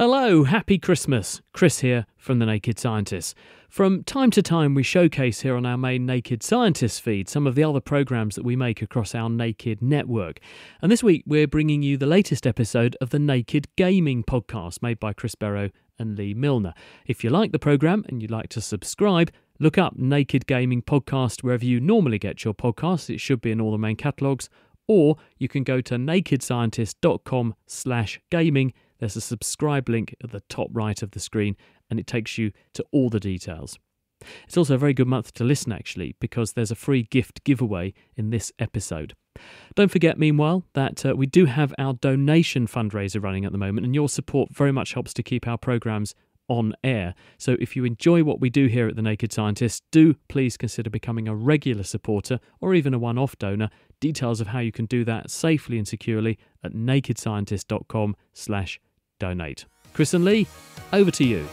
Hello, happy Christmas. Chris here from The Naked Scientists. From time to time, we showcase here on our main Naked Scientists feed some of the other programs that we make across our Naked network. And this week, we're bringing you the latest episode of the Naked Gaming podcast made by Chris Berrow and Leigh Milner. If you like the program and you'd like to subscribe, look up Naked Gaming Podcast wherever you normally get your podcasts. It should be in all the main catalogues. Or you can go to nakedscientist.com slash gaming. There's a subscribe link at the top right of the screen and it takes you to all the details. It's also a very good month to listen, actually, because there's a free gift giveaway in this episode. Don't forget, meanwhile, that uh, we do have our donation fundraiser running at the moment, and your support very much helps to keep our programs on air. So if you enjoy what we do here at The Naked Scientist, do please consider becoming a regular supporter or even a one off donor. Details of how you can do that safely and securely at nakedscientist.com slash donate. Chris and Leigh, over to you.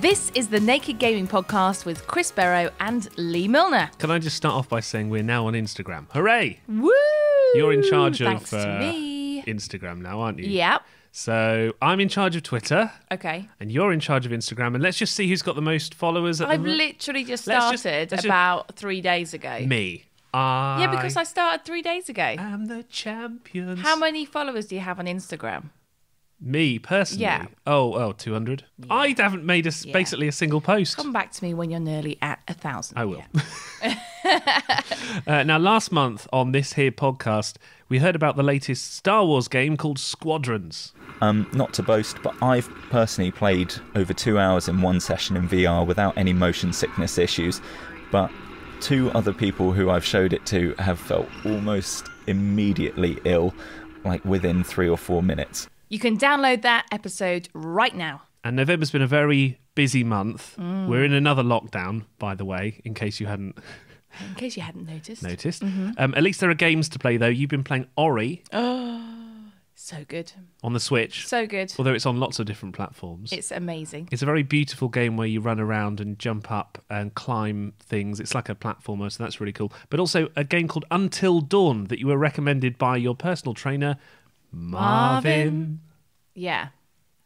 This is the Naked Gaming Podcast with Chris Berrow and Leigh Milner. Can I just start off by saying we're now on Instagram? Hooray! Woo! You're in charge Thanks of to uh, me. Instagram now, aren't you? Yep. So I'm in charge of Twitter, Okay. and you're in charge of Instagram, and let's just see who's got the most followers. At I've the literally just Let's started just- let's just- about three days ago. me. I Yeah, because I started three days ago. I'm the champion. How many followers do you have on Instagram? Me personally. Yeah. Oh, oh, 200. I haven't made a, Yeah. basically a single post. Come back to me when you're nearly at a thousand. I will. Yeah. Uh, now, last month on this here podcast, we heard about the latest Star Wars game called Squadrons. Um, not to boast, but I've personally played over two hours in one session in VR without any motion sickness issues. But two other people who I've showed it to have felt almost immediately ill, like within three or four minutes. You can download that episode right now. And November's been a very busy month. Mm. We're in another lockdown, by the way, in case you hadn't In case you hadn't noticed. noticed. Mm-hmm. Um, at least there are games to play, though. You've been playing Ori So good. on the Switch, So good. although it's on lots of different platforms. It's amazing. It's a very beautiful game where you run around and jump up and climb things. It's like a platformer, so that's really cool. But also a game called Until Dawn that you were recommended by your personal trainer, Marvin. Marvin. Yeah.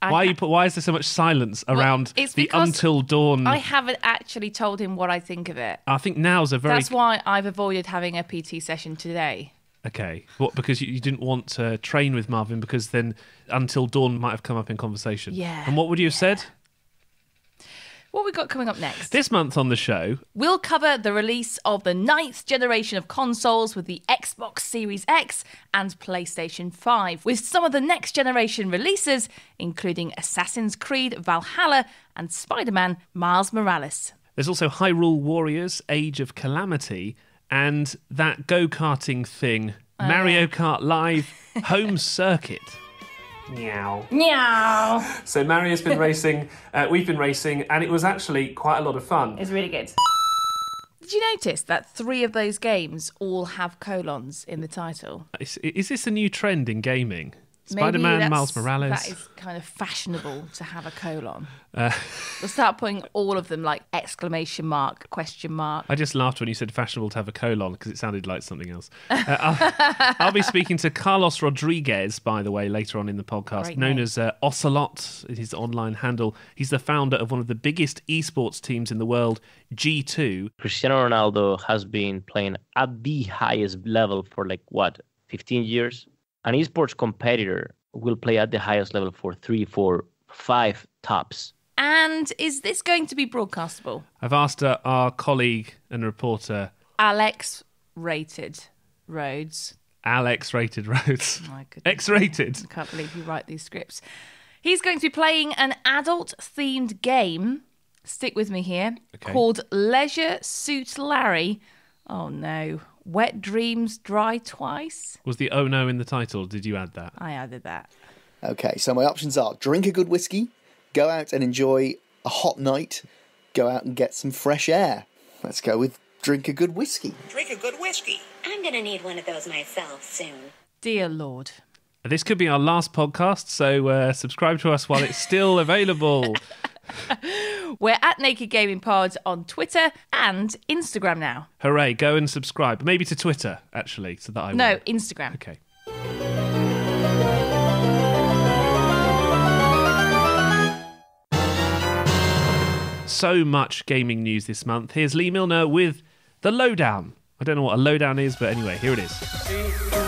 I Why ha- you put? Why is there so much silence around it's the Until Dawn? I haven't actually told him what I think of it. I think now's a very That's why I've avoided having a PT session today. Okay. What? Because you, you didn't want to train with Marvin because then Until Dawn might have come up in conversation. Yeah, And what would you have said? What we got coming up next? This month on the show, We'll cover the release of the ninth generation of consoles with the Xbox Series X and PlayStation 5, with some of the next generation releases, including Assassin's Creed Valhalla and Spider Man Miles Morales. there's also Hyrule Warriors: Age of Calamity, and that go-karting thing, Oh, Mario Kart Live Home Circuit. Meow. Meow! So Mario's been racing. Uh, we've been racing, and it was actually quite a lot of fun. It's really good. Did you notice that three of those games all have colons in the title? Is, is this a new trend in gaming? Maybe Spider-Man, Miles Morales. That is kind of fashionable to have a colon. Uh, We'll start putting all of them like exclamation mark, question mark. I just laughed when you said fashionable to have a colon because it sounded like something else. Uh, I'll, I'll be speaking to Carlos Rodriguez, by the way, later on in the podcast, Great known name. as uh, Ocelot, his online handle. He's the founder of one of the biggest esports teams in the world, G2. Cristiano Ronaldo has been playing at the highest level for like what 15 years. An esports competitor will play at the highest level for three, four, five tops. And is this going to be broadcastable? I've asked uh, our colleague and reporter, Alex rated Rhodes. Alex Rated Rhodes. My goodness. X rated. I can't believe you write these scripts. He's going to be playing an adult themed game. Stick with me here. Okay. Called Leisure Suit Larry. Oh no. Wet Dreams Dry Twice? Was the oh no in the title? Did you add that? I added that. Okay, so my options are drink a good whiskey, go out and enjoy a hot night, go out and get some fresh air. Let's go with drink a good whiskey. Drink a good whiskey. I'm gonna need one of those myself soon. Dear Lord. This could be our last podcast, so uh, subscribe to us while it's still available. We're at Naked Gaming Pod on Twitter and Instagram now. Hooray! Go and subscribe. Maybe to Twitter actually, so that I No, will. Instagram. Okay. So much gaming news this month. Here's Leigh Milner with the lowdown. I don't know what a lowdown is, but anyway, here it is.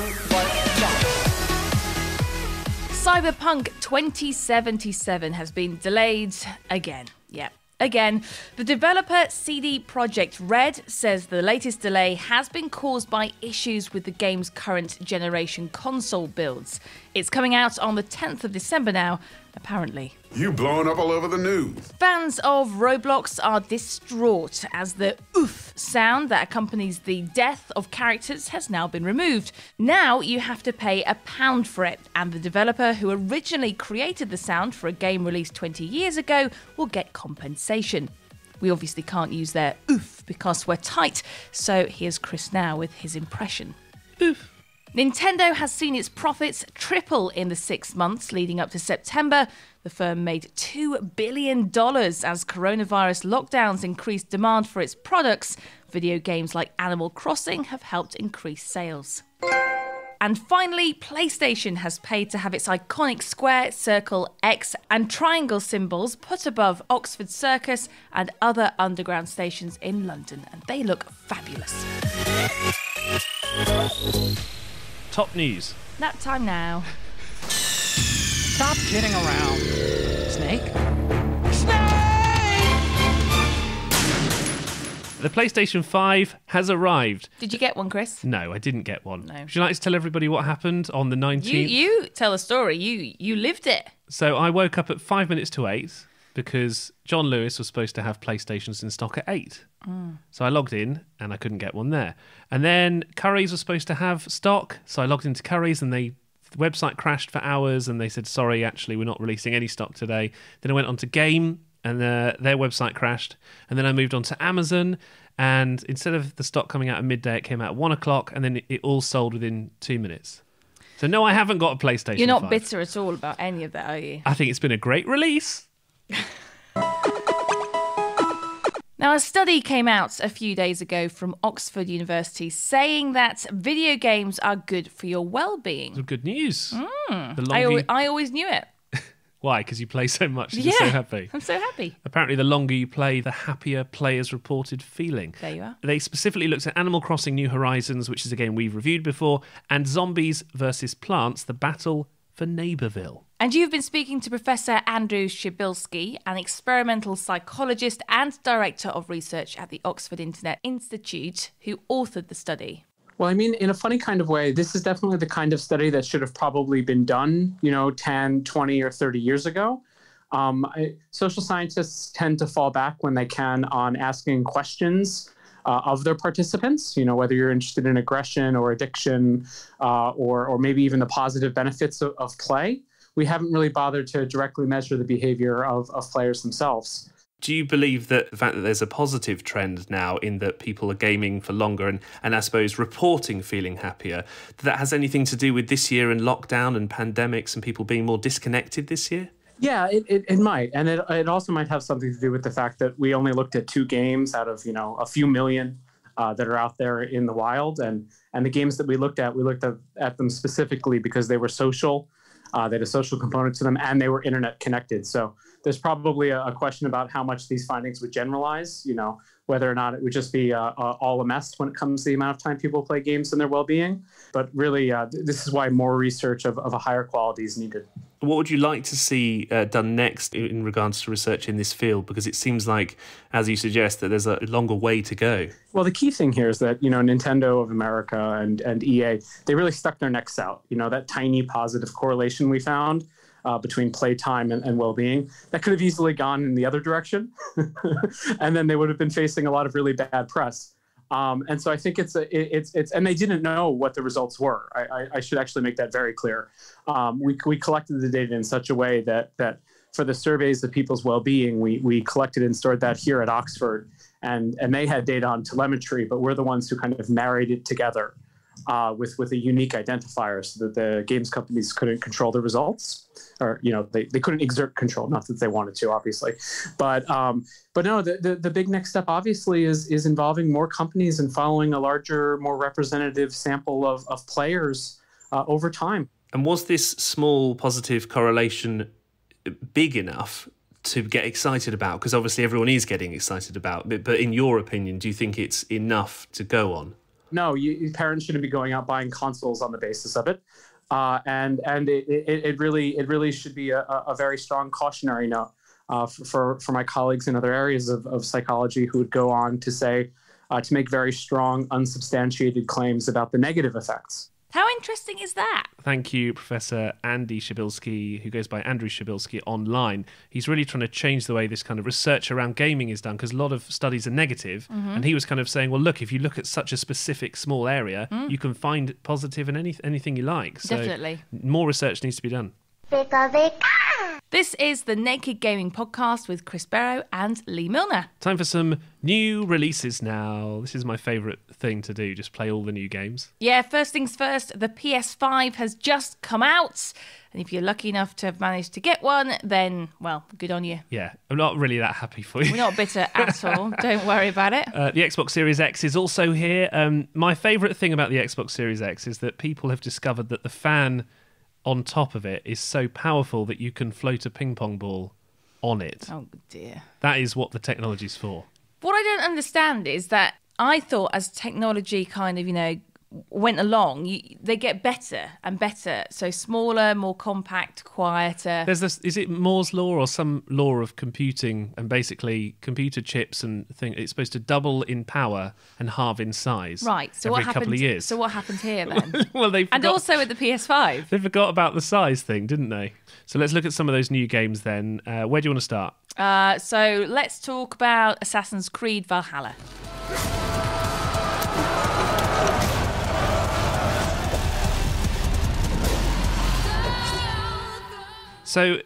Cyberpunk 2077 has been delayed again. Yeah. Again, the developer CD Projekt Red says the latest delay has been caused by issues with the game's current generation console builds. It's coming out on the 10th of December now, apparently. You blowing up all over the news. Fans of Roblox are distraught as the oof sound that accompanies the death of characters has now been removed. Now you have to pay a pound for it, and the developer who originally created the sound for a game released 20 years ago will get compensation. We obviously can't use their oof because we're tight, so here's Chris now with his impression. Oof. Nintendo has seen its profits triple in the six months leading up to September. The firm made $2 billion as coronavirus lockdowns increased demand for its products. Video games like Animal Crossing have helped increase sales. And finally, PlayStation has paid to have its iconic square, circle, X, and triangle symbols put above Oxford Circus and other underground stations in London, and they look fabulous. Top news. Nap time now. Stop kidding around. Snake? Snake! The PlayStation 5 has arrived. Did you get one, Chris? No, I didn't get one. No. Would you like to tell everybody what happened on the 19th? You you tell a story. You you lived it. So I woke up at five minutes to eight because John Lewis was supposed to have PlayStations in stock at eight. So I logged in and I couldn't get one there. And then Curry's was supposed to have stock, so I logged into Curry's and they the website crashed for hours and they said sorry, actually we're not releasing any stock today. Then I went on to Game and uh, their website crashed. And then I moved on to Amazon and instead of the stock coming out at midday, it came out at one o'clock and then it, it all sold within two minutes. So no, I haven't got a PlayStation. You're not 5. bitter at all about any of that, are you? I think it's been a great release. Now, a study came out a few days ago from Oxford University saying that video games are good for your well-being. Good news. Hmm. The I, al- you- I always knew it. Why? Because you play so much. and yeah, You're so happy. I'm so happy. Apparently, the longer you play, the happier players reported feeling. There you are. They specifically looked at Animal Crossing New Horizons, which is a game we've reviewed before, and Zombies versus Plants: The Battle for Neighborville. And you've been speaking to Professor Andrew Przybylski, an experimental psychologist and director of research at the Oxford Internet Institute, who authored the study. Well, I mean, in a funny kind of way, this is definitely the kind of study that should have probably been done, you know, 10, 20, or 30 years ago. Um, I, social scientists tend to fall back when they can on asking questions uh, of their participants, you know, whether you're interested in aggression or addiction uh, or, or maybe even the positive benefits of, of play. We haven't really bothered to directly measure the behavior of, of players themselves. Do you believe that the fact that there's a positive trend now in that people are gaming for longer and, and I suppose reporting feeling happier, that that has anything to do with this year and lockdown and pandemics and people being more disconnected this year? Yeah, it, it, it might. And it, it also might have something to do with the fact that we only looked at two games out of, you know, a few million uh, that are out there in the wild. And, and the games that we looked at, we looked at, at them specifically because they were social. Uh, they had a social component to them and they were internet connected. So there's probably a, a question about how much these findings would generalize, you know, whether or not it would just be uh, uh, all a mess when it comes to the amount of time people play games and their well-being. But really, uh, th- this is why more research of, of a higher quality is needed. What would you like to see uh, done next in, regards to research in this field? Because it seems like, as you suggest, that there's a longer way to go. Well, the key thing here is that you know Nintendo of America and and EA they really stuck their necks out. You know that tiny positive correlation we found uh, between playtime and, and well-being that could have easily gone in the other direction, and then they would have been facing a lot of really bad press. Um, and so I think it's a, it, it's it's and they didn't know what the results were. I, I, I should actually make that very clear. Um, we we collected the data in such a way that that for the surveys of people's well-being, we we collected and stored that here at Oxford, and and they had data on telemetry, but we're the ones who kind of married it together. Uh, with with a unique identifier, so that the games companies couldn't control the results, or you know they, they couldn't exert control. Not that they wanted to, obviously, but um, but no, the, the the big next step obviously is is involving more companies and following a larger, more representative sample of of players uh, over time. And was this small positive correlation big enough to get excited about? Because obviously everyone is getting excited about. But, but in your opinion, do you think it's enough to go on? No, you, parents shouldn't be going out buying consoles on the basis of it. Uh, and and it, it, it, really it really should be a, a very strong cautionary note uh, for, for my colleagues in other areas of, of psychology who would go on to say uh, to make very strong unsubstantiated claims about the negative effects how interesting is that? Thank you, Professor Andy Przybylski, who goes by Andrew Przybylski online. He's really trying to change the way this kind of research around gaming is done because a lot of studies are negative. Mm-hmm. And he was kind of saying, well, look, if you look at such a specific small area, Mm. you can find positive in any, anything you like. So Definitely. more research needs to be done. This is the Naked Gaming Podcast with Chris Berrow and Leigh Milner. Time for some new releases now. This is my favourite thing to do, just play all the new games. Yeah, first things first, the PS5 has just come out. And if you're lucky enough to have managed to get one, then, well, good on you. Yeah, I'm not really that happy for you. We're not bitter at all. Don't worry about it. Uh, the Xbox Series X is also here. Um, my favourite thing about the Xbox Series X is that people have discovered that the fan on top of it is so powerful that you can float a ping pong ball on it. Oh, dear. That is what the technology's for. What I don't understand is that I thought as technology kind of, you know, went along, you, they get better and better. So smaller, more compact, quieter. There's this. Is it Moore's law or some law of computing? And basically, computer chips and thing. It's supposed to double in power and halve in size. Right. So every what happened? couple of years. So what happened here then? well, they and also with the PS5. they forgot about the size thing, didn't they? So let's look at some of those new games then. Uh, where do you want to start? Uh, so let's talk about Assassin's Creed Valhalla. So,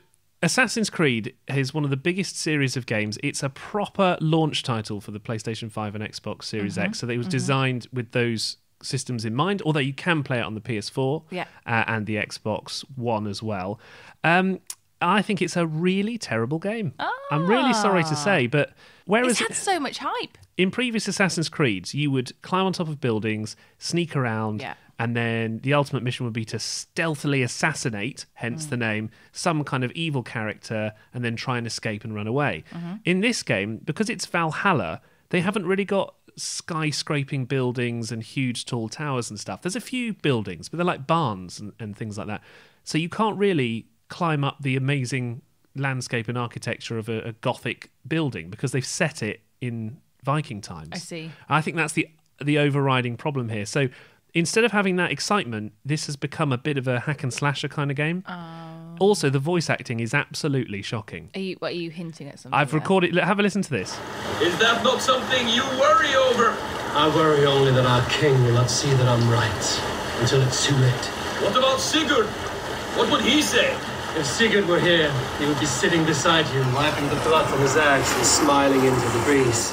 Assassin's Creed is one of the biggest series of games. It's a proper launch title for the PlayStation 5 and Xbox Series Mhm, X. So, it was mhm. designed with those systems in mind, although you can play it on the PS4 Yeah. uh, and the Xbox One as well. Um, I think it's a really terrible game. I'm really sorry to say, but whereas Ah. It's had so much hype. in previous Assassin's Creeds, you would climb on top of buildings, sneak around, Yeah. And then the ultimate mission would be to stealthily assassinate, hence Mm. the name, some kind of evil character, and then try and escape and run away. Mhm. In this game, because it's Valhalla, they haven't really got skyscraping buildings and huge tall towers and stuff. There's a few buildings, but they're like barns and, and things like that. So you can't really climb up the amazing landscape and architecture of a, a Gothic building because they've set it in Viking times. I see. I think that's the the overriding problem here. So instead of having that excitement, this has become a bit of a hack and slasher kind of game. Oh. Also, the voice acting is absolutely shocking. Are you, what, are you hinting at something? I've there? recorded. Have a listen to this. Is that not something you worry over? I worry only that our king will not see that I'm right until it's too late. What about Sigurd? What would he say? If Sigurd were here, he would be sitting beside you, wiping the blood from his axe and smiling into the breeze.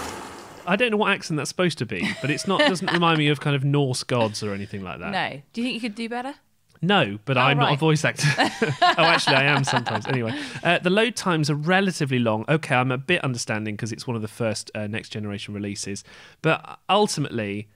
I don't know what accent that's supposed to be, but it's not. Doesn't remind me of kind of Norse gods or anything like that. No. Do you think you could do better? No, but Oh, I'm not a voice actor. oh, actually, I am sometimes. Anyway, uh, the load times are relatively long. Okay, I'm a bit understanding because it's one of the first uh, next generation releases, but ultimately,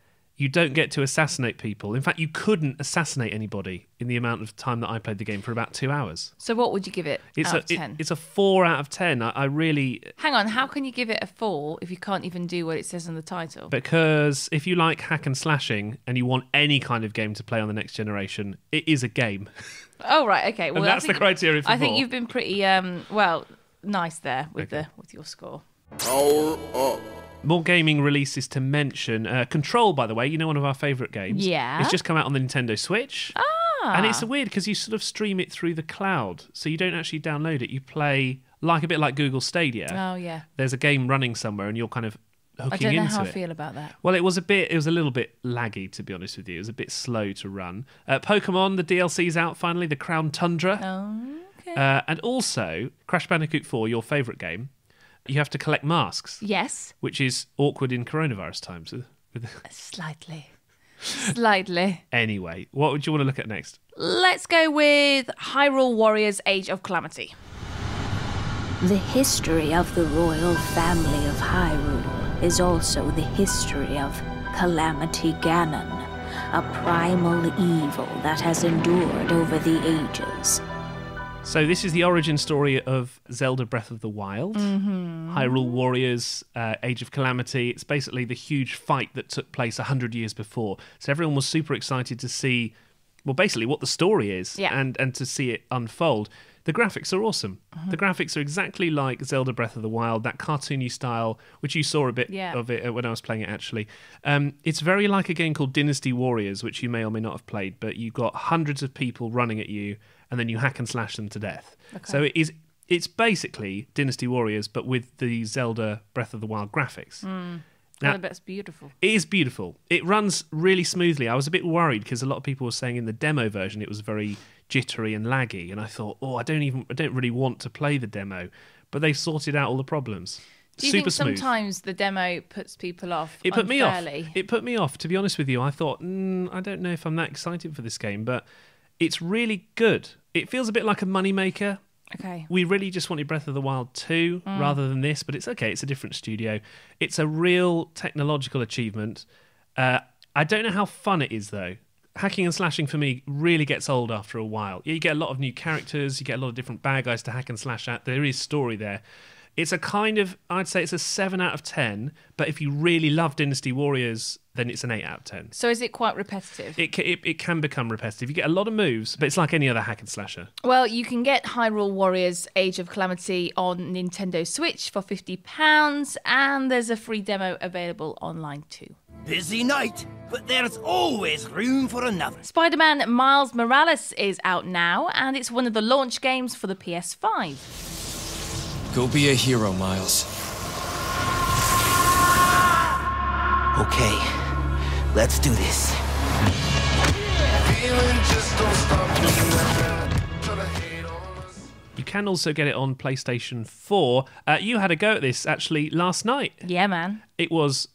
you don't get to assassinate people. In fact, you couldn't assassinate anybody in the amount of time that I played the game for about two hours. So what would you give it It's out a of it- 10? it's a four out of ten. I, I really Hang on, how can you give it a 4 if you can't even do what it says in the title? because if you like hack and slashing and you want any kind of game to play on the next generation, it is a game. Oh right, okay. Well, I that's the criteria for I think four. you've been pretty um well nice there with the with your score. Power up. More gaming releases to mention. Uh, Control, by the way, you know one of our favourite games. Yeah. It's just come out on the Nintendo Switch. Ah, And it's weird because you sort of stream it through the cloud. So you don't actually download it. You play like a bit like Google Stadia. Oh yeah. There's a game running somewhere and you're kind of hooking into it. I don't know how I it. feel about that. Well, it was a bit. It was a little bit laggy, to be honest with you. It was a bit slow to run. Uh, Pokemon, the DLC's out finally. The Crown Tundra, Oh, okay. uh, and also Crash Bandicoot 4, your favourite game. You have to collect masks, yes, which is awkward in coronavirus times. with- with- slightly. Slightly. Anyway, what would you want to look at next? Let's go with Hyrule Warriors Age of Calamity. The history of the royal family of Hyrule is also the history of Calamity Ganon, a primal evil that has endured over the ages. So this is the origin story of Zelda Breath of the Wild, Mm-hmm. Hyrule Warriors, uh, Age of Calamity. It's basically the huge fight that took place hundred years before. So everyone was super excited to see, well, basically what the story is, Yeah. and and to see it unfold. The graphics are awesome. Mm-hmm. The graphics are exactly like Zelda Breath of the Wild, that cartoony style, which you saw a bit Yeah. of it uh, when I was playing it. Actually, um, it's very like a game called Dynasty Warriors, which you may or may not have played. But you've got hundreds of people running at you, and then you hack and slash them to death. So it is. It's basically Dynasty Warriors, but with the Zelda Breath of the Wild graphics. Now- I bet it's beautiful. It is beautiful. It runs really smoothly. I was a bit worried because a lot of people were saying in the demo version it was very jittery and laggy, and I thought, oh, I don't even, I don't really want to play the demo. But they've sorted out all the problems. Do you Super think smooth. sometimes the demo puts people off? It put me off. It put me off. To be honest with you, I thought, mm, I don't know if I'm that excited for this game, but it's really good. It feels a bit like a moneymaker. Okay. We really just wanted Breath of the Wild 2 rather than this, but it's okay. It's a different studio. It's a real technological achievement. Uh, I don't know how fun it is, though. Hacking and slashing for me really gets old after a while. You get a lot of new characters, you get a lot of different bad guys to hack and slash at. There is story there. It's a kind of, I'd say it's a 7 out of 10, but if you really love Dynasty Warriors, then it's an 8 out of 10. So is it quite repetitive? It, it, it can become repetitive. You get a lot of moves, but it's like any other hack and slasher. Well, you can get Hyrule Warriors Age of Calamity on Nintendo Switch for £50, and there's a free demo available online too. Busy night, but there's always room for another. Spider Man Miles Morales is out now, and it's one of the launch games for the PS5. Go be a hero, Miles. Okay, let's do this. You can also get it on PlayStation 4. Uh, you had a go at this actually last night. Yeah, man. It was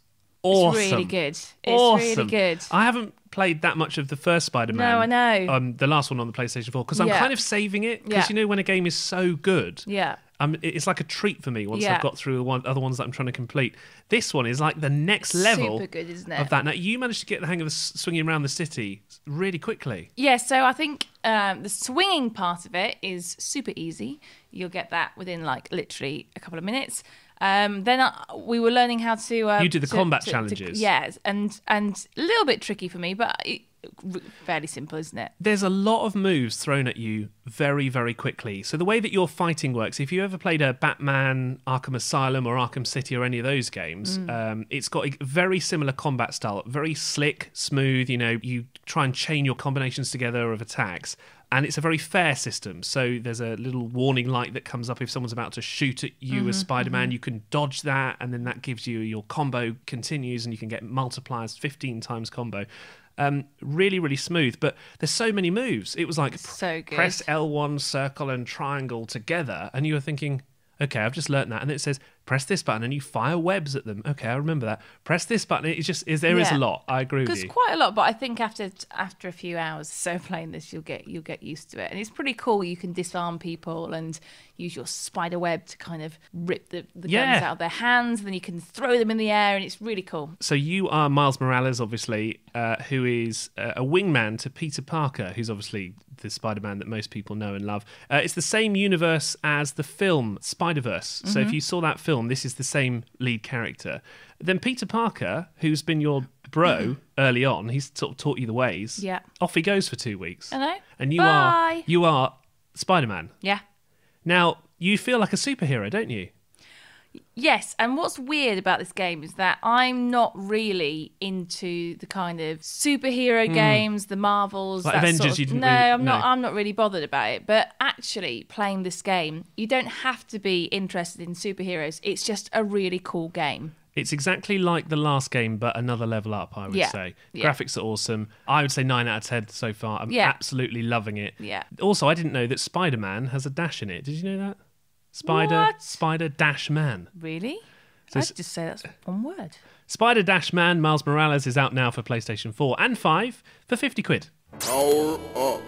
awesome. It's really good. It's awesome. really good. I haven't played that much of the first Spider-Man. No, I know. Um, the last one on the PlayStation 4 because I'm Yeah. kind of saving it because Yeah. you know when a game is so good. Yeah. Um, it- it's like a treat for me once Yeah. I've got through the one, other ones that I'm trying to complete. This one is like the next level Super good, isn't it? of that. Now you managed to get the hang of the swinging around the city really quickly. Yeah, so I think um, the swinging part of it is super easy. You'll get that within like literally a couple of minutes. Um, then uh, we were learning how to. Uh, You did the to- combat to- to- challenges. yes, and and a little bit tricky for me, but it, fairly simple, isn't it? there's a lot of moves thrown at you very, very quickly. So the way that your fighting works, if you ever played a Batman, Arkham Asylum, or Arkham City, or any of those games, um, it's got a very similar combat style. Very slick, smooth. You know, you try and chain your combinations together of attacks. And it's a very fair system. So there's a little warning light that comes up if someone's about to shoot at you as Spider Man. You can dodge that, and then that gives you your combo continues, and you can get multipliers 15 times combo. Um, really, really smooth. But there's so many moves. It was like So press L1, circle, and triangle together, and you were thinking, okay, I've just learned that, and it says press this button, and you fire webs at them. Okay, I remember that. Press this button. It's just is there is Yeah. a lot. I agree you. quite a lot, but I think after after a few hours so playing this, you'll get you'll get used to it, and it's pretty cool. You can disarm people and use your spider web to kind of rip the, the Yeah. guns out of their hands. and Then you can throw them in the air, and it's really cool. So you are Miles Morales, obviously, uh, who is uh, a wingman to Peter Parker, who's obviously the Spider-Man that most people know and love. Uh, it's the same universe as the film Spider-Verse. So Mm-hmm. if you saw that film, this is the same lead character. Then Peter Parker, who's been your bro early on, he's sort of taught you the ways. Mm-hmm. Yeah. Off he goes for two weeks. Know. And you Bye. are you are Spider-Man. Yeah. Now you feel like a superhero, don't you? Yes, and what's weird about this game is that I'm not really into the kind of superhero hmm. games, the Marvels. Like Avengers, sort of- you didn't no, really- I'm not. I'm not really bothered about it. But actually, playing this game, you don't have to be interested in superheroes. It's just a really cool game. It's exactly like the last game, but another level up, I would Yeah, say. yeah. Graphics are awesome. I would say 9 out of 10 so far. I'm Yeah. absolutely loving it. Yeah. Also, I didn't know that Spider Man has a dash in it. Did you know that? Spider, What? Spider Dash Man. Really? So I'd just say that's one word. Spider Dash Man Miles Morales is out now for PlayStation 4 and 5 for 50 quid. Power up.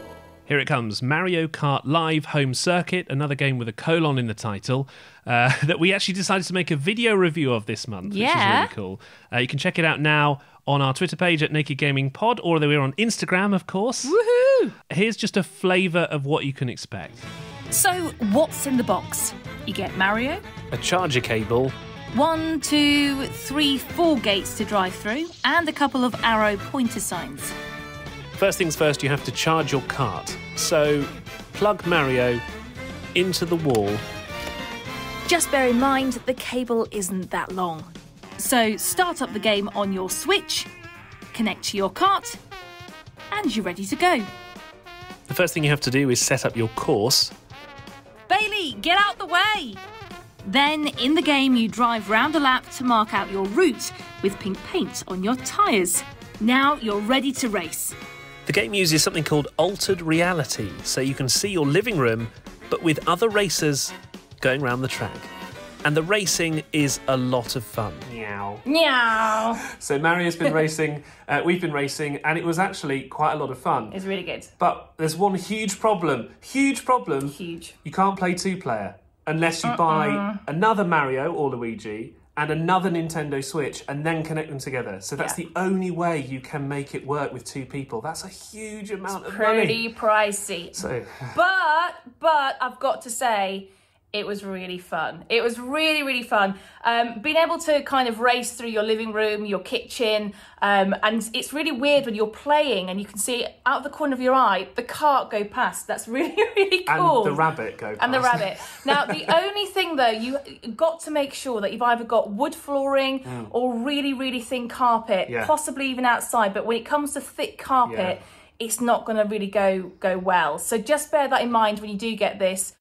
Here it comes Mario Kart Live Home Circuit, another game with a colon in the title uh, that we actually decided to make a video review of this month, which is really cool. Uh, you can check it out now on our Twitter page at Naked Gaming Pod, or we're on Instagram, of course. Woohoo! Here's just a flavour of what you can expect So, what's in the box? You get Mario, a charger cable, one, two, three, four gates to drive through, and a couple of arrow pointer signs. First things first, you have to charge your cart. So plug Mario into the wall. Just bear in mind the cable isn't that long. So, start up the game on your Switch, connect to your cart, and you're ready to go. The first thing you have to do is set up your course. Bailey, get out the way! Then, in the game, you drive round a lap to mark out your route with pink paint on your tyres. Now you're ready to race. The game uses something called altered reality, so you can see your living room, but with other racers going round the track. And the racing is a lot of fun. Meow. Meow. So Mario's been racing, uh, we've been racing, and it was actually quite a lot of fun. It's really good. But there's one huge problem. Huge problem. Huge. You can't play two player unless you buy another Mario or Luigi and another Nintendo Switch and then connect them together. So that's Yeah. the only way you can make it work with two people. That's a huge amount of Pretty money. pricey. So But, but I've got to say, it was really fun. It was really, really fun. Um, being able to kind of race through your living room, your kitchen, um, and it's really weird when you're playing and you can see out of the corner of your eye the cart go past. That's really, really cool. and the rabbit go past. and the rabbit. Now, the only thing though, you got to make sure that you've either got wood flooring Mm. or really, really thin carpet, Yeah. possibly even outside. But when it comes to thick carpet, Yeah. it's not going to really go go well. So just bear that in mind when you do get this.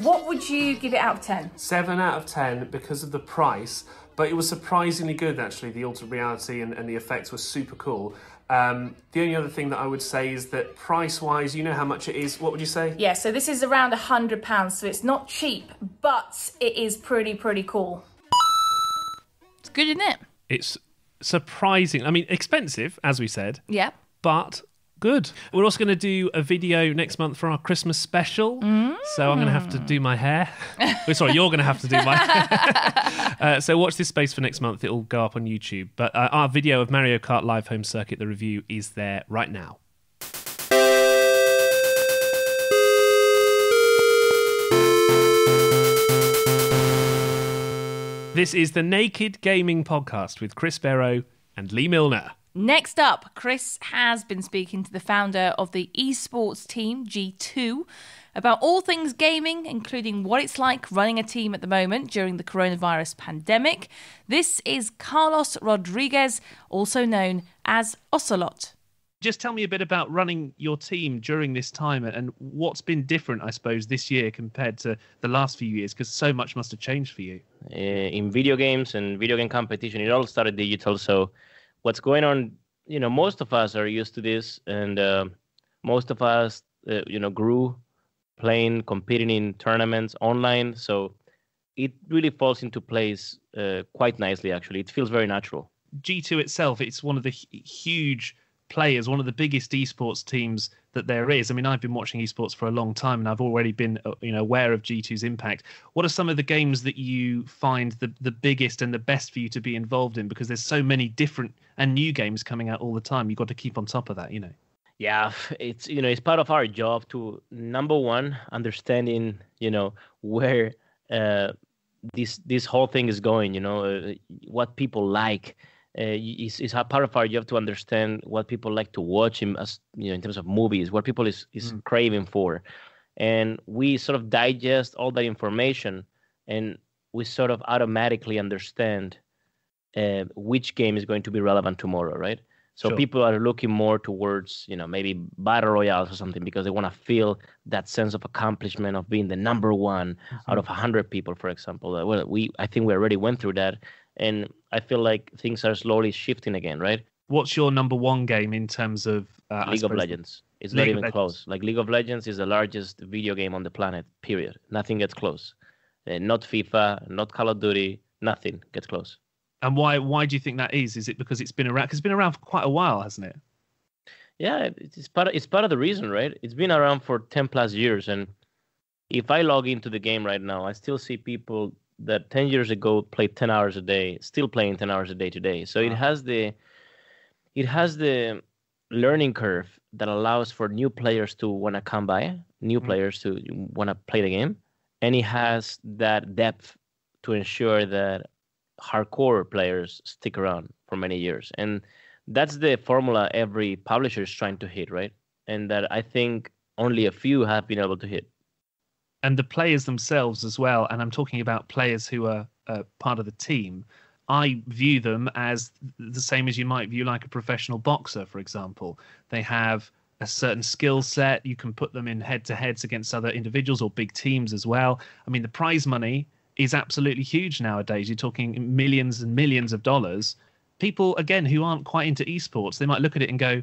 What would you give it out of ten? Seven out of ten because of the price, but it was surprisingly good actually. The altered reality and, and the effects were super cool. Um, the only other thing that I would say is that price wise, you know how much it is. What would you say? Yeah, so this is around a hundred pounds, so it's not cheap, but it is pretty pretty cool. It's good, isn't it? It's surprising. I mean, expensive, as we said, Yeah. but good. We're also going to do a video next month for our Christmas special. So I'm going to have to do my hair. Oh, sorry, you're going to have to do my hair. uh, so watch this space for next month. It'll go up on YouTube. But uh, our video of Mario Kart Live Home Circuit, the review, is there right now. This is the Naked Gaming Podcast with Chris Berrow and Leigh Milner. Next up, Chris has been speaking to the founder of the esports team, G2, about all things gaming, including what it's like running a team at the moment during the coronavirus pandemic. This is Carlos Rodriguez, also known as Ocelot. Just tell me a bit about running your team during this time and what's been different, I suppose, this year compared to the last few years, because so much must have changed for you. uh, in video games and video game competition. It all started digital. So, what's going on? You know, most of us are used to this, and uh, most of us, uh, you know, grew playing, competing in tournaments online. So, it really falls into place uh, quite nicely. Actually, it feels very natural. G2 itself, it's one of the hu- huge players, one of the biggest esports teams that there is. I mean, I've been watching esports for a long time, and I've already been, uh, you know, aware of G2's impact. What are some of the games that you find the the biggest and the best for you to be involved in? Because there's so many different and new games coming out all the time. You've got to keep on top of that, you know. Yeah, it's you know it's part of our job to number one understanding you know where uh, this this whole thing is going. You know uh, what people like. Uh, is is a part of our job to understand what people like to watch in as you know in terms of movies, what people is is craving for, and we sort of digest all that information, and we sort of automatically understand uh, which game is going to be relevant tomorrow, right? So Sure. people are looking more towards, you know, maybe battle royales or something because they want to feel that sense of accomplishment of being the number one out of hundred people, for example. Well, we I think we already went through that, and I feel like things are slowly shifting again, right? What's your number one game in terms of uh, League of Legends. It's League not even close. Like League of Legends is the largest video game on the planet. Period. Nothing gets close. Uh, not FIFA, not Call of Duty, nothing gets close. And why why do you think that is? Is it because it's been around? Cause it's been around for quite a while, hasn't it? Yeah, it's part of, it's part of the reason, right? It's been around for 10 plus years and if I log into the game right now, I still see people that 10 years ago played 10 hours a day, still playing 10 hours a day today. So it has the it has the learning curve that allows for new players to want to come by, new mm-hmm. players to want to play the game, and it has that depth to ensure that hardcore players stick around for many years. And that's the formula every publisher is trying to hit, right? And that I think only a few have been able to hit. And the players themselves as well. And I'm talking about players who are uh, part of the team. I view them as the same as you might view like a professional boxer, for example. They have a certain skill set. You can put them in head to heads against other individuals or big teams as well. I mean, the prize money is absolutely huge nowadays. You're talking millions and millions of dollars. People, again, who aren't quite into esports, they might look at it and go,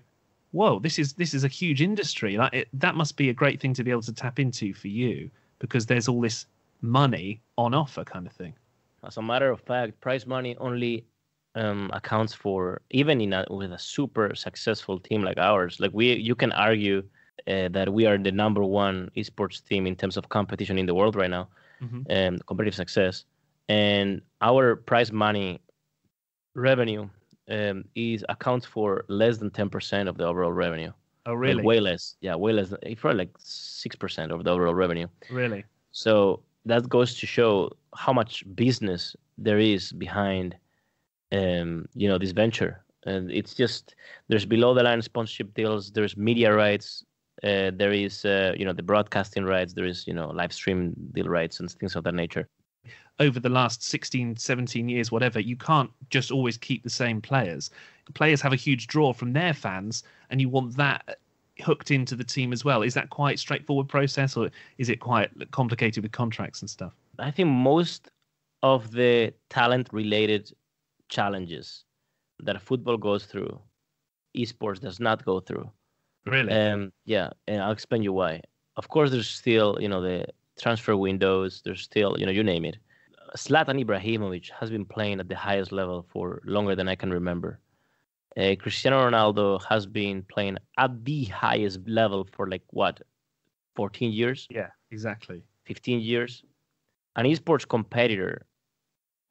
whoa this is this is a huge industry like it, that must be a great thing to be able to tap into for you because there's all this money on offer kind of thing As a matter of fact, prize money only um, accounts for even in a, with a super successful team like ours. Like we, you can argue uh, that we are the number one esports team in terms of competition in the world right now, Mhm. um, competitive success, and our prize money revenue um, is accounts for less than ten percent of the overall revenue. Oh Like, really way less. Yeah, way less. It's probably like six percent of the overall revenue. really So that goes to show how much business there is behind, um, you know, this venture. And it's just there's below the line sponsorship deals, there's media rights, uh, there is uh, you know the broadcasting rights, there is you know live stream deal rights and things of that nature. Over the last 16 17 years whatever you can't just always keep the same players players have a huge draw from their fans and you want that hooked into the team as well is that quite straightforward process or is it quite complicated with contracts and stuff I think most of the talent related challenges that football goes through, esports does not go through. really Um, yeah, and I'll explain you why. Of course, there's still, you know, the transfer windows. There's still, you know, you name it. Zlatan Ibrahimovic has been playing at the highest level for longer than I can remember. Uh, Cristiano Ronaldo has been playing at the highest level for like what, 14 years, yeah exactly 15 years. An esports competitor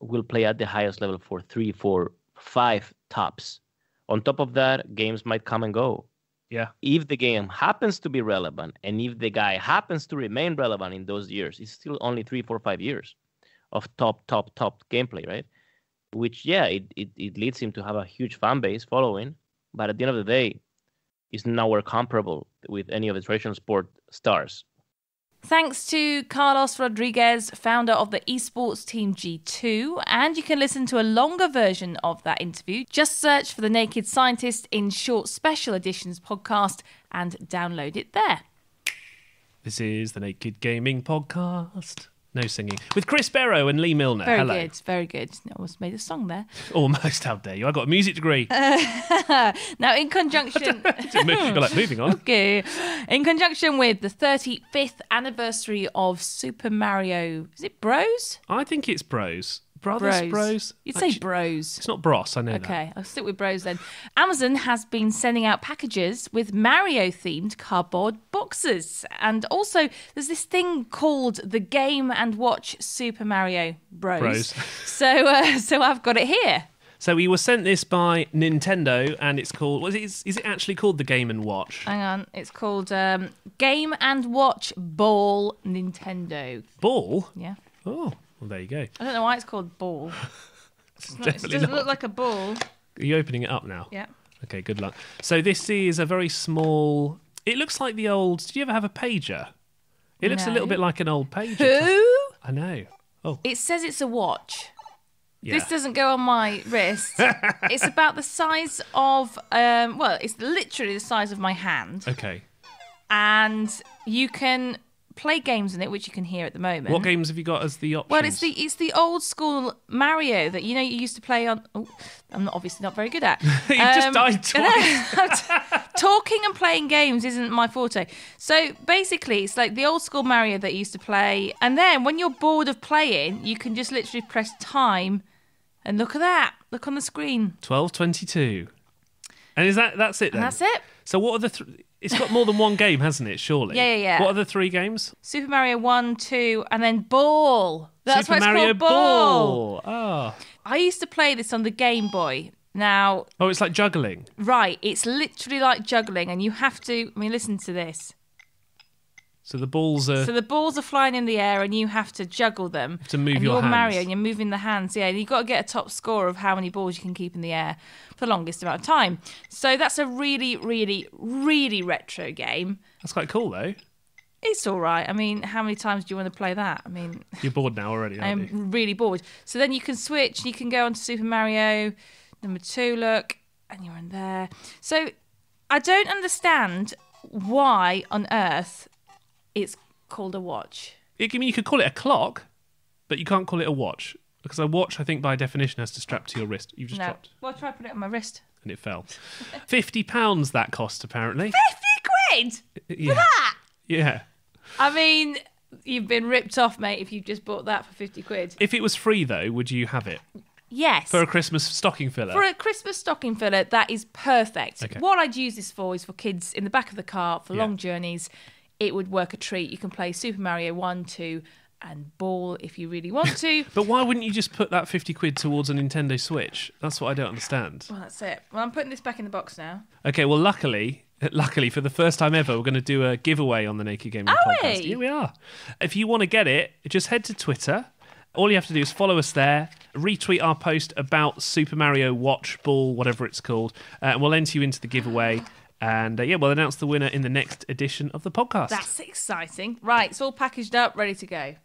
will play at the highest level for three, four, five tops. On top of that, games might come and go yeah if the game happens to be relevant and if the guy happens to remain relevant in those years, it's still only three, four, five years of top, top, top gameplay, right? Which, yeah, it, it, it leads him to have a huge fan base following, but at the end of the day, is nowhere comparable with any of the traditional sport stars. Thanks to Carlos Rodriguez, founder of the esports team G2, and you can listen to a longer version of that interview. Just search for The Naked Scientist in Short Special Editions podcast and download it there. this is the naked gaming podcast no singing with chris berrow and leigh milner Very hello good, very good. I almost made a song there. almost how dare you i got a music degree now, in conjunction. you're like moving on Okay. In conjunction with the 35th anniversary of Super Mario, is it Bros? i think it's bros brothers Bros. bros You'd say Bros. it's not bros i know that Okay, I'll stick with Bros then. Amazon has been sending out packages with Mario themed cardboard boxes. And also, there's this thing called the Game and Watch Super Mario Bros. Bros. So, uh, so I've got it here. So we were sent this by Nintendo, and it's called. Was it? Is, is it actually called the Game and Watch? Hang on, it's called um, Game and Watch Ball Nintendo. Ball. Yeah. Oh, well, there you go. I don't know why it's called ball. It's not- it doesn't not. look like a ball. Are you opening it up now? Yeah. Okay. Good luck. So this is a very small. It looks like the old. Did you ever have a pager? It looks a little bit like an old pager. Who? I know. Oh, It says it's a watch. yeah. This doesn't go on my wrist. it's about the size of, um, well, it's literally the size of my hand. Okay. And you can play games in it, which you can hear at the moment. What games have you got as the options? Well, it's the it's the old school Mario that you know you used to play on. Oh, I'm not, obviously not very good at. Um, just died twice. talking and playing games isn't my forte. So basically, it's like the old school Mario that you used to play, and then when you're bored of playing, you can just literally press time, and look at that. Look on the screen. Twelve twenty-two. And is that that's it then? And that's it. So what are the? Th- it's got more than one game, hasn't it? Surely. Yeah, yeah, yeah. What are the three games? Super Mario One, Two, and then Ball. That's Super why it's Mario called Ball. Ball. Oh. I used to play this on the Game Boy. Now, Oh, it's like juggling. right, it's literally like juggling, and you have to. I mean, listen to this. So the balls are. So the balls are flying in the air, and you have to juggle them To move and your you're hands. Mario, and you're moving the hands. Yeah, and you've got to get a top score of how many balls you can keep in the air for the longest amount of time. So that's a really, really, really retro game. That's quite cool though. It's all right. I mean, how many times do you want to play that? I mean, You're bored now already, aren't you? I'm really bored. So then you can switch. You can go on to Super Mario number two. Look, and you're in there. So I don't understand why on earth it's called a watch. I mean, you could call it a clock, but you can't call it a watch because a watch, I think, by definition, has to strap to your wrist. You've just no, dropped, well, try put it on my wrist. and it fell. Fifty pounds that cost apparently. Fifty quid Yeah. for that. Yeah. I mean, you've been ripped off, mate. If you've just bought that for fifty quid. If it was free though, would you have it Yes. for a Christmas stocking filler? For a Christmas stocking filler, that is perfect. Okay. What I'd use this for is for kids in the back of the car for Yeah. long journeys. It would work a treat. You can play Super Mario 1, 2, and Ball if you really want to. But why wouldn't you just put that fifty quid towards a Nintendo Switch? That's what I don't understand. well, that's it. Well, I'm putting this back in the box now. Okay, well, luckily, luckily for the first time ever, we're going to do a giveaway on the Naked Gaming Are podcast. we? Yeah, we are. If you want to get it, just head to Twitter. All you have to do is follow us there, retweet our post about Super Mario Watch Ball, whatever it's called, uh, and we'll enter you into the giveaway. And uh, yeah, we'll announce the winner in the next edition of the podcast. That's exciting. Right, it's all packaged up, ready to go.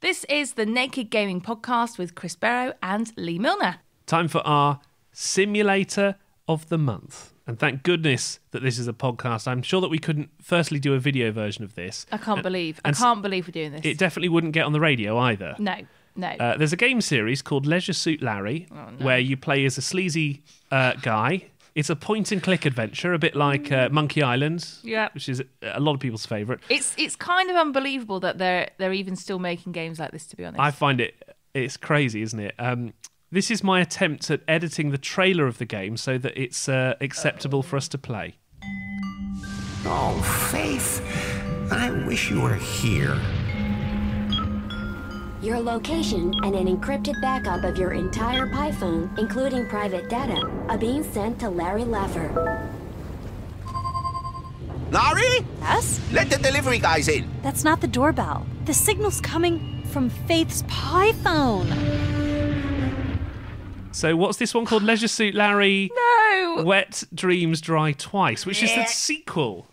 This is the Naked Gaming Podcast with Chris Berrow and Leigh Milner. Time for our simulator of the month. And thank goodness that this is a podcast. I'm sure that we couldn't firstly do a video version of this. I can't And- believe. I can't believe we're doing this. It definitely wouldn't get on the radio either. no, no. Uh, there's a game series called Leisure Suit Larry Oh, where you play as a sleazy uh, guy. It's a point and click adventure, a bit like uh, Monkey Island, Yeah. which is a lot of people's favourite. It's it's kind of unbelievable that they're they're even still making games like this. To be honest, I find it it's crazy, isn't it? Um, this is my attempt at editing the trailer of the game so that it's uh, acceptable for us to play. Oh, Faith, I wish you were here. Your location and an encrypted backup of your entire PiPhone, including private data, are being sent to Larry Laffer. Larry? Yes? Let the delivery guys in. That's not the doorbell. The signal's coming from Faith's Pi phone. So, what's this one called? Leisure Suit Larry. No. Wet Dreams Dry Twice, which is the sequel.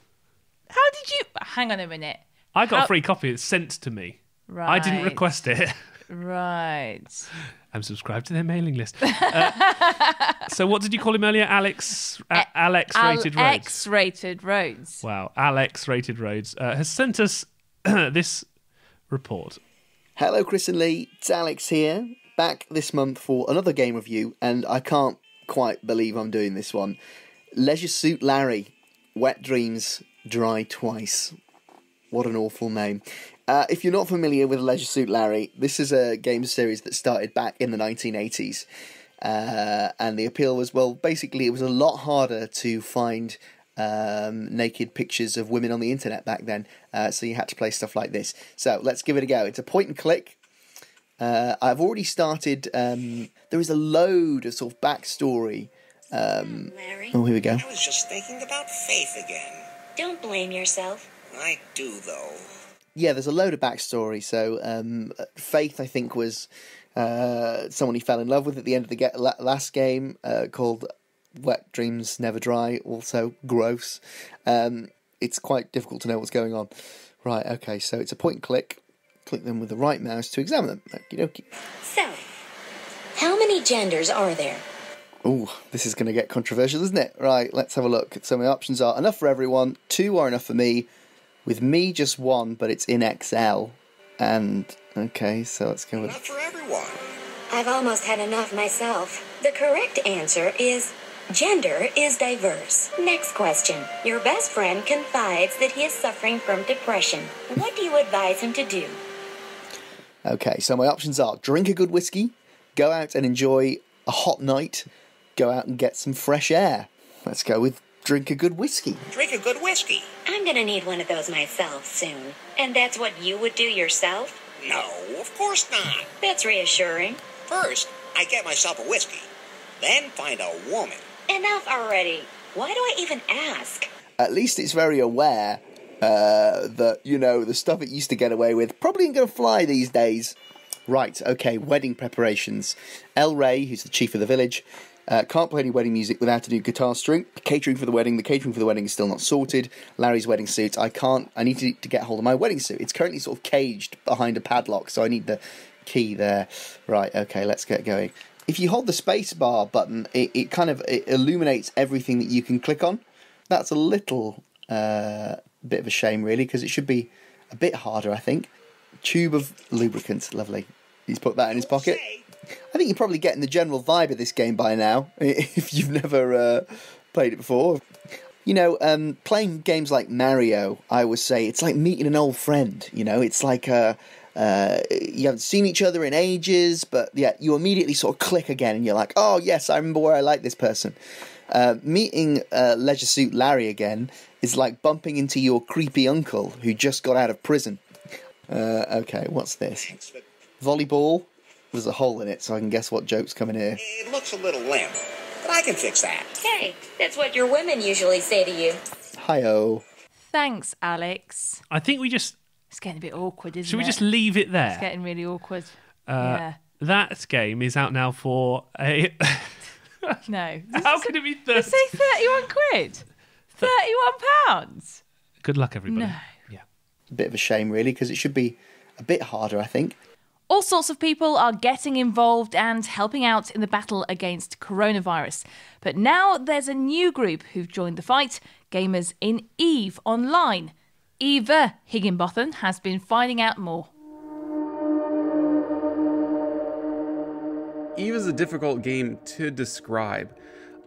How did you? Hang on a minute. I got How- a free copy. It's sent to me. I didn't request it. Right. I'm subscribed to their mailing list. Uh, so, what did you call him earlier? Alex. A- Alex rated roads. X-rated roads. Wow, Alex rated roads uh, has sent us this report. Hello, Chris and Leigh. It's Alex here, back this month for another game review, and I can't quite believe I'm doing this one. Leisure Suit Larry, Wet Dreams, Dry Twice. What an awful name. Uh, if you're not familiar with Leisure Suit Larry, this is a game series that started back in the 1980s. Uh, and the appeal was well, basically, it was a lot harder to find um, naked pictures of women on the internet back then. Uh, so you had to play stuff like this. So let's give it a go. It's a point and click. Uh, I've already started. Um, there is a load of sort of backstory. Um, Larry? oh, here we go. I was just thinking about Faith again. Don't blame yourself. I do, though. Yeah, there's a load of backstory. So um, Faith, I think, was uh, someone he fell in love with at the end of the ge- la- last game, uh, called "Wet Dreams Never Dry." Also gross. Um, it's quite difficult to know what's going on. Right. Okay. So it's a point and click. Click them with the right mouse to examine them. Okie dokie. So, how many genders are there? Oh, this is going to get controversial, isn't it? Right, let's have a look. So my options are enough for everyone, two are enough for me, with me just one, but it's in XL. And okay, so let's go with Not For everyone. I've almost had enough myself. The correct answer is Gender is diverse. Next question. Your best friend confides that he is suffering from depression. What do you advise him to do? Okay, so my options are drink a good whiskey, go out and enjoy a hot night, go out and get some fresh air. Let's go with drink a good whiskey. Drink a good whiskey. I'm gonna need one of those myself soon. And that's what you would do yourself? No, of course not. That's reassuring. First, I get myself a whiskey. Then find a woman. Enough already. Why do I even ask? At least it's very aware uh, that, you know, the stuff it used to get away with probably ain't going to fly these days. Right, okay, wedding preparations. El Rey, who's the chief of the village, uh, can't play any wedding music without a new guitar string. Catering for the wedding. The catering for the wedding is still not sorted. Larry's wedding suit. I can't. I need to, to get hold of my wedding suit. It's currently sort of caged behind a padlock, so I need the key there. Right. Okay. Let's get going. If you hold the space bar button, it, it kind of it illuminates everything that you can click on. That's a little uh, bit of a shame, really, because it should be a bit harder. I think. Tube of lubricant. Lovely. He's put that in his pocket. I think you're probably getting the general vibe of this game by now, if you've never uh, played it before. You know, um, playing games like Mario, I would say it's like meeting an old friend. You know, it's like uh, uh, you haven't seen each other in ages, but yeah, you immediately sort of click again, and you're like, oh yes, I remember where I like this person. Uh, meeting uh, Leisure Suit Larry again is like bumping into your creepy uncle who just got out of prison. Uh, okay, what's this? Volleyball. There's a hole in it, so I can guess what joke's coming here. It looks a little limp, but I can fix that. Hey, that's what your women usually say to you. Hi-oh. Thanks, Alex. I think we just It's getting a bit awkward, isn't it? should we just leave it there? It's getting really awkward. Uh, yeah. That game is out now for a. No. How could it be They thirty? say 31 quid? 31 pounds? Good luck, everybody. No. Yeah. A bit of a shame, really, because it should be a bit harder, I think. All sorts of people are getting involved and helping out in the battle against coronavirus. But now there's a new group who've joined the fight gamers in EVE Online. Eva Higginbotham has been finding out more. Eve is a difficult game to describe.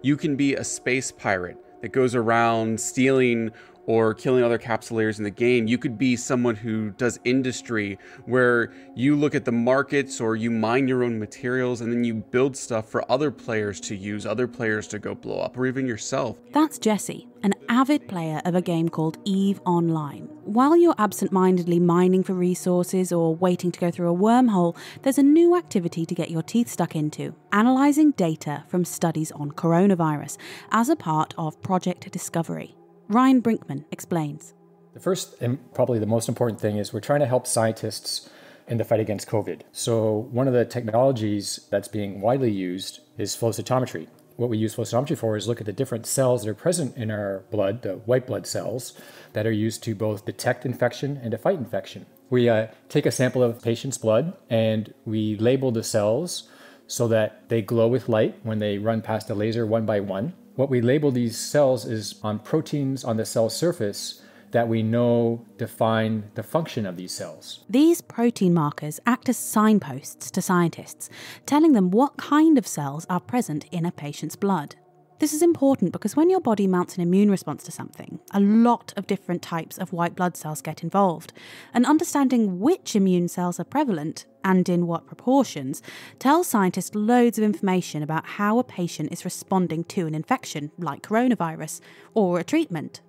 You can be a space pirate that goes around stealing or killing other capsulators in the game. You could be someone who does industry where you look at the markets or you mine your own materials and then you build stuff for other players to use, other players to go blow up, or even yourself. That's Jesse, an avid player of a game called EVE Online. While you're absent mindedly mining for resources or waiting to go through a wormhole, there's a new activity to get your teeth stuck into analysing data from studies on coronavirus as a part of Project Discovery. Ryan Brinkman explains. The first and probably the most important thing is we're trying to help scientists in the fight against COVID. So, one of the technologies that's being widely used is flow cytometry. What we use flow cytometry for is look at the different cells that are present in our blood, the white blood cells, that are used to both detect infection and to fight infection. We uh, take a sample of a patient's blood and we label the cells so that they glow with light when they run past a laser one by one. What we label these cells is on proteins on the cell surface that we know define the function of these cells. These protein markers act as signposts to scientists, telling them what kind of cells are present in a patient's blood. This is important because when your body mounts an immune response to something, a lot of different types of white blood cells get involved. And understanding which immune cells are prevalent and in what proportions tells scientists loads of information about how a patient is responding to an infection, like coronavirus, or a treatment.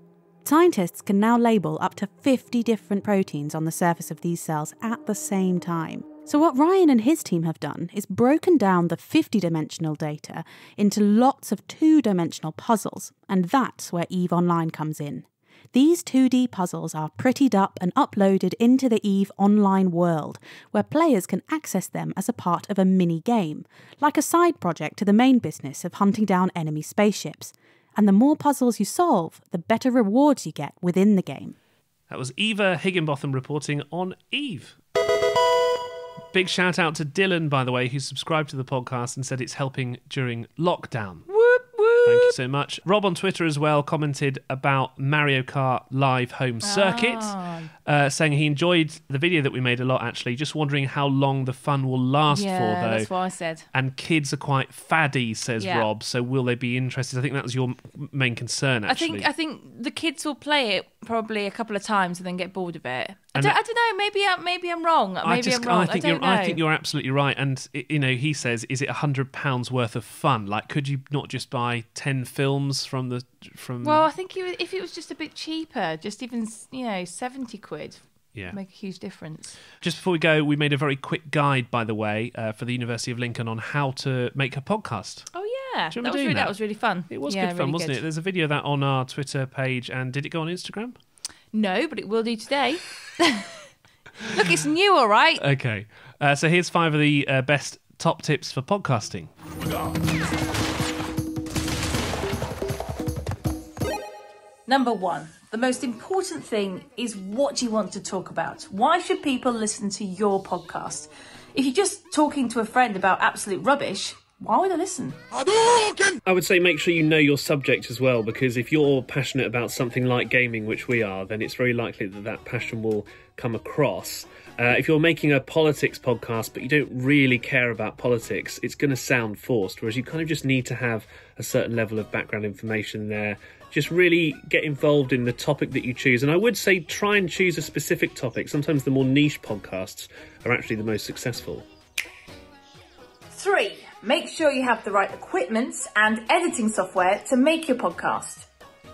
Scientists can now label up to 50 different proteins on the surface of these cells at the same time. So, what Ryan and his team have done is broken down the 50 dimensional data into lots of two dimensional puzzles, and that's where EVE Online comes in. These 2D puzzles are prettied up and uploaded into the EVE Online world, where players can access them as a part of a mini game, like a side project to the main business of hunting down enemy spaceships. And the more puzzles you solve, the better rewards you get within the game. That was Eva Higginbotham reporting on Eve. Big shout out to Dylan, by the way, who subscribed to the podcast and said it's helping during lockdown. Whoop, whoop. Thank you so much. Rob on Twitter as well commented about Mario Kart Live Home Circuit, Ah. uh, saying he enjoyed the video that we made a lot, actually. Just wondering how long the fun will last yeah, for, though. that's what I said. And kids are quite faddy, says Yeah. Rob. So will they be interested? I think that was your main concern, I actually. think I think the kids will play it probably a couple of times and then get bored of it. I don't, I don't know. Maybe I'm, maybe I'm wrong. Maybe I just, I'm wrong. I think I you're, know. I think you're absolutely right. And you know, he says, "Is it a hundred pounds worth of fun? Like, could you not just buy ten films from the from?" Well, I think if it was just a bit cheaper, just even you know seventy quid, Yeah. make a huge difference. Just before we go, we made a very quick guide, by the way, uh, for the University of Lincoln on how to make a podcast. Oh yeah, you that was really, that? that was really fun. It was yeah, good fun, really wasn't good. it? There's a video of that on our Twitter page, and did it go on Instagram? No, but it will do today. Look, it's new, all right. Okay. Uh, so here's five of the uh, best top tips for podcasting. Number one, the most important thing is what do you want to talk about? Why should people listen to your podcast? If you're just talking to a friend about absolute rubbish, why would I listen? I would say make sure you know your subject as well, because if you're passionate about something like gaming, which we are, then it's very likely that that passion will come across. Uh, if you're making a politics podcast, but you don't really care about politics, it's going to sound forced, whereas you kind of just need to have a certain level of background information there. Just really get involved in the topic that you choose. And I would say try and choose a specific topic. Sometimes the more niche podcasts are actually the most successful. Three, make sure you have the right equipment and editing software to make your podcast.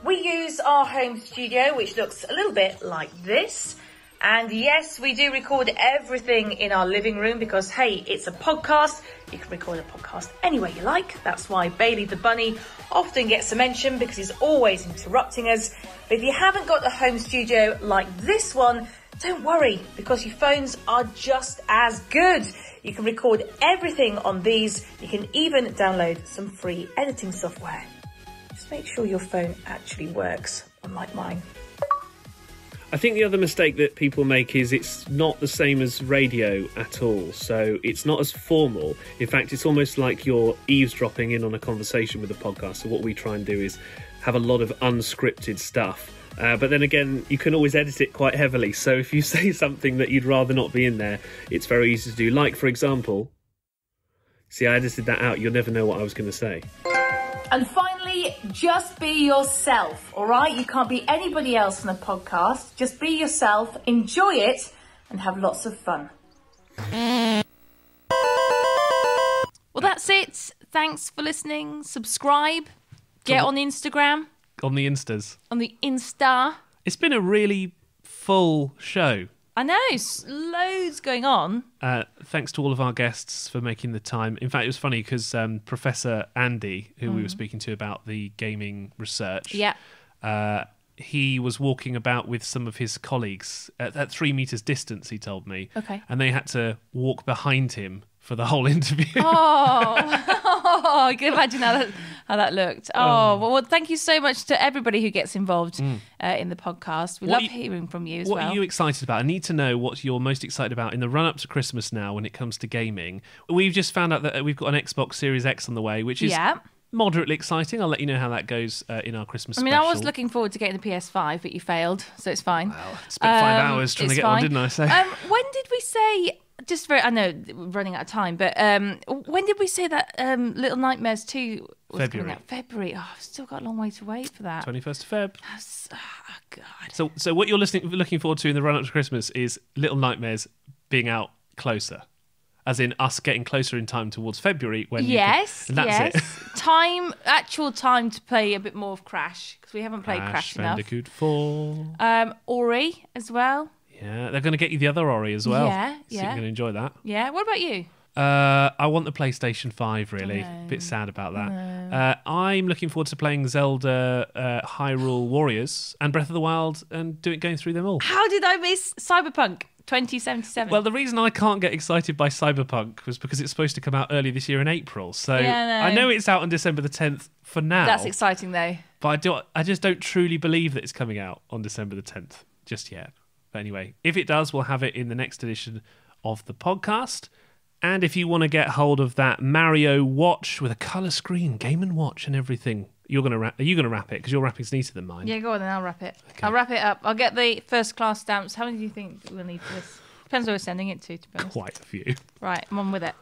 We use our home studio, which looks a little bit like this. And yes, we do record everything in our living room because, hey, it's a podcast. You can record a podcast anywhere you like. That's why Bailey the Bunny often gets a mention because he's always interrupting us. But if you haven't got a home studio like this one, don't worry because your phones are just as good. You can record everything on these. You can even download some free editing software. Just make sure your phone actually works, unlike mine. I think the other mistake that people make is it's not the same as radio at all. So it's not as formal. In fact, it's almost like you're eavesdropping in on a conversation with a podcast. So what we try and do is have a lot of unscripted stuff. Uh, but then again, you can always edit it quite heavily. So if you say something that you'd rather not be in there, it's very easy to do. Like, for example, see, I edited that out. You'll never know what I was going to say. And finally, just be yourself, all right? You can't be anybody else on a podcast. Just be yourself, enjoy it, and have lots of fun. Well, that's it. Thanks for listening. Subscribe. Get on Instagram, On the Instas. on the Insta. It's been a really full show. I know, loads going on. Uh, thanks to all of our guests for making the time. In fact, it was funny because um, Professor Andy, who we were Mhm. speaking to about the gaming research, Yeah. uh, he was walking about with some of his colleagues at, at three meters distance. He told me, Okay. and they had to walk behind him for the whole interview. Oh, I can imagine that, how that looked. Oh, Oh. well, well, thank you so much to everybody who gets involved Mm. uh, in the podcast. We What love you- hearing from you as what well. are you excited about? I need to know what you're most excited about in the run up to Christmas now when it comes to gaming. We've just found out that uh, we've got an Xbox Series X on the way, which is Yeah. moderately exciting. I'll let you know how that goes uh, in our Christmas I mean. I was looking forward to getting the PS5, but you failed, so it's fine. spent five Um, hours trying to it's get one, didn't I, say? Um, when did we say? Just very, I know we're running out of time, but um, when did we say that um, Little Nightmares Two was coming February. out? February. Oh, I've still got a long way to wait for that. 21st of Feb. That's- oh, God. So, so what you're listening, looking forward to in the run up to Christmas is Little Nightmares being out closer, as in us getting closer in time towards February when. can- yes, and that's yes. it. time, actual time to play a bit more of Crash because we haven't played Crash, Crash enough. Bandicoot Four. Um, Ori as well. Yeah, they're going to get you the other Ori as well. Yeah, So yeah. you're going to enjoy that. Yeah. What about you? Uh, I want the PlayStation 5, really. No. Bit sad about that. No. Uh, I'm looking forward to playing Zelda uh, Hyrule Warriors and Breath of the Wild and doing it going through them all. How did I miss Cyberpunk 2077? Well, the reason I can't get excited by Cyberpunk was because it's supposed to come out early this year in April. So Yeah, I I know. know it's out on December the 10th for now. That's exciting though. But I do I just don't truly believe that it's coming out on December the 10th just yet. But anyway, if it does, we'll have it in the next edition of the podcast. And if you want to get hold of that Mario watch with a color screen, game and watch and everything, You're gonna wrap. Are you gonna wrap it? Because your wrapping's neater than mine. Yeah, go on then. I'll wrap it. I'll wrap it up. I'll get the first class stamps. How many do you think we'll need for this? Depends who we're sending it to, to be honest. Quite a few. Right, I'm on with it.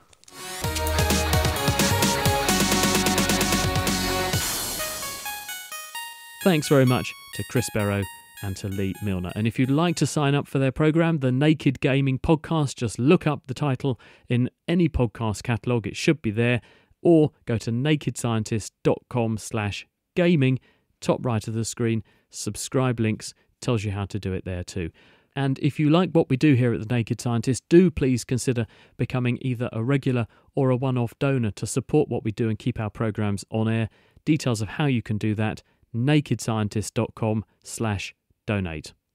Thanks very much to Chris Berrow and to Leigh Milner. And if you'd like to sign up for their program, the Naked Gaming Podcast, just look up the title in any podcast catalogue. It should be there. Or go to nakedscientist.com slash gaming, top right of the screen, subscribe links, tells you how to do it there too. And if you like what we do here at The Naked Scientist, do please consider becoming either a regular or a one off donor to support what we do and keep our programs on air. Details of how you can do that nakedscientist.com slash donate.